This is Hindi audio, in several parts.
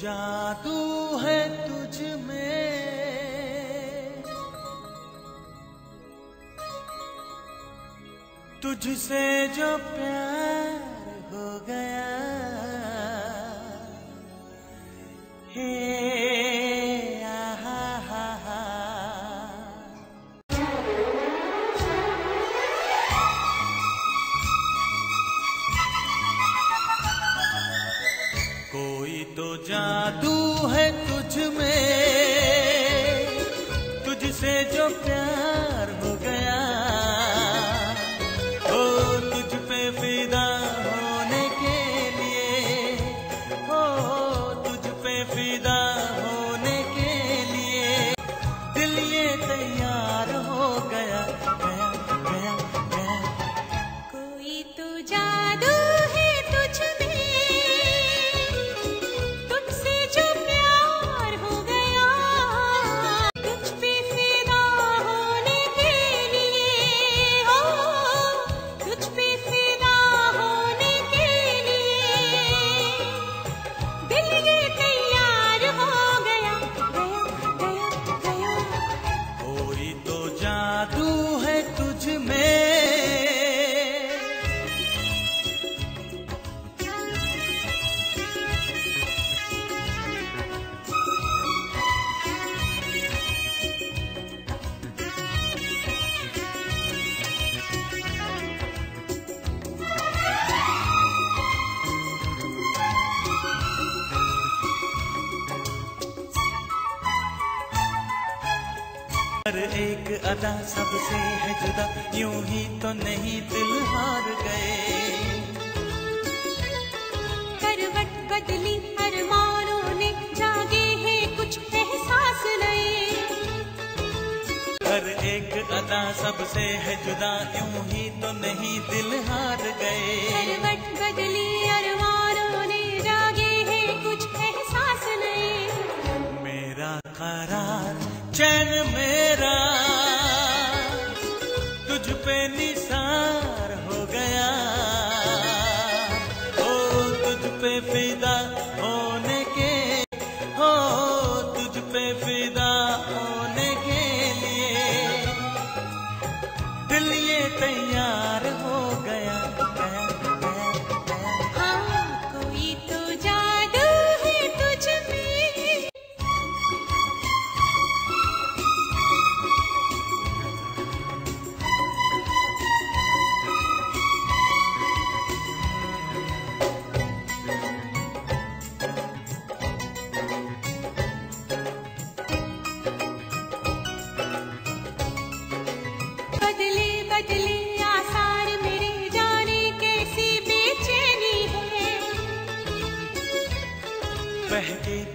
जादू है तुझ में। तुझसे जो प्यार हो गया जादू है तुझ में हर एक अदा सबसे है जुदा। यूँ ही तो नहीं दिल हार गए। करवट बदली अरमानों ने जागे हैं कुछ एहसास नए। हर एक अदा सबसे है जुदा। यूँ ही तो नहीं दिल हार गए। करवट बदली अरमानों ने जागे हैं कुछ एहसास नए। मेरा करार पे निसार हो गया। ओ तुझ पे फिदा होने के हो तुझ पे फिदा होने के लिए। दिल ये तैयार हो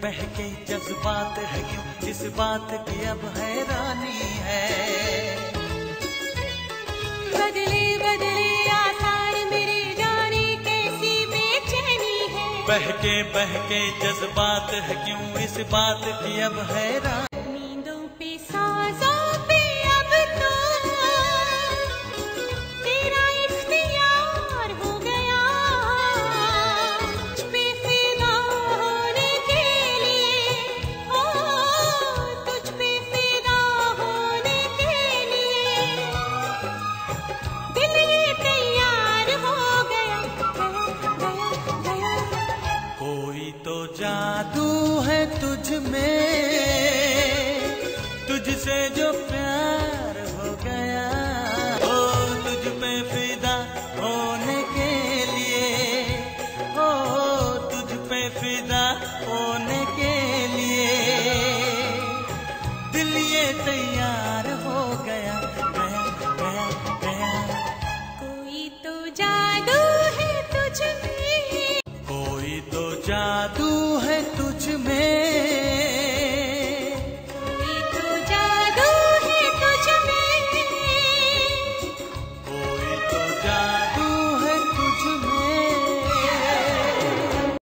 बहके जज्बात है क्यों इस बात की अब हैरानी है। बदले बदले आसार मेरे जाने कैसी बेचैनी है। बहके बहके जज्बात है क्यों इस बात की अब हैरानी जादू है तुझ में, तुझसे जो प्यार हो गया। ओ, तुझ में फिदा होने के लिए, ओ, तुझ पे फिदा होने